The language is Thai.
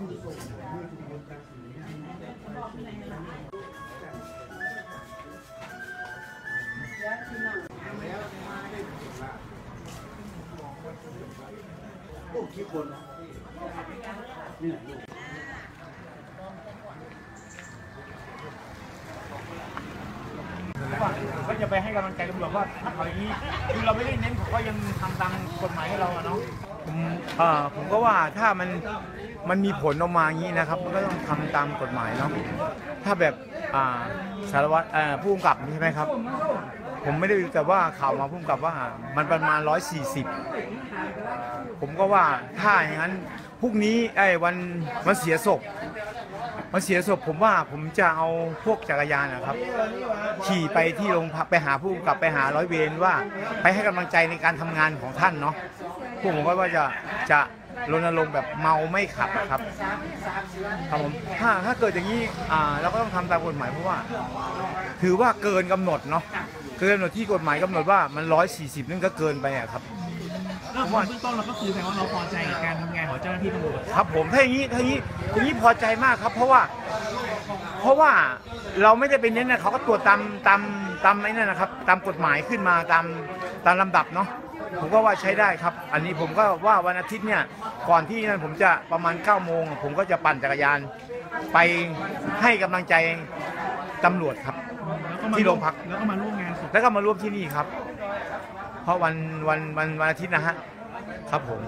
ยังไม่ได้ย่างรถไว้แก่แล้วใกล้ๆครับอย่าไปข้าวก็จะไปให้กำลังใจตำรวจว่าถ้าเขาอย่างนี้คือเราไม่ได้เน้นเขาก็ยังทำตามกฎหมายให้เราอะเนาะ ผมเอ่อผมก็ว่าถ้ามันมันมีผลออกมาอย่างนี้นะครับ มันก็ต้องทำตามกฎหมายเนาะถ้าแบบอ่าสารวัตรเอ่อผู้กำกับใช่ไหมครับ ผมไม่ได้รู้แต่ว่าข่าวมาผู้กำกับว่ามันประมาณ 140 ผมก็ว่าถ้าอย่างนั้นพรุ่งนี้ไอ้วันวันเสียศพวันเสียศพผมว่าผมจะเอาพวกจักรยานนะครับ ขี่ไปที่โรงพักไปหาผู้กำกับไปหาร้อยเวรว่า ไปให้กำลังใจในการทำงานของท่านเนาะ พวกผมก็ว่าจะจะรณรงค์แบบเมาไม่ขับอะครับครับผมถ้าถ้าเกิดอย่างนี้อ่าเราก็ต้องทำตามกฎหมายเพราะว่า ถือว่าเกินกำหนดเนาะเกินกำหนดที่กฎหมายกำหนดว่ามันร้อยสี่สิบนั่นก็เกินไปอะครับแล้วเบื้องต้นเราก็คือแสดงว่าเราพอใจกับการทำงานของเจ้าหน้าที่ตำรวจครับผมถ้าอย่างนี้ถ้าอย่างนี้อย่างนี้พอใจมากครับ เพราะว่า เพราะว่าเราไม่ได้เป็นเน้นนะเขาก็ตรวจตามตามตามไอ้นั่นนะครับ ตามกฎหมายขึ้นมาตามตามลำดับเนาะ ผมก็ว่าใช้ได้ครับ อันนี้ผมก็ว่าวันอาทิตย์เนี่ยก่อนที่นั่นผมจะประมาณ9ก้าโมงผมก็จะปั่นจักรยาน ไปให้กำลังใจตำรวจครับแล้วก็มาที่โรงพักแล้วก็มาร่วมงานศพแล้วก็มาร่วมที่นี่ครับ เพราะวันวันวันวันอาทิตย์นะฮะครับผม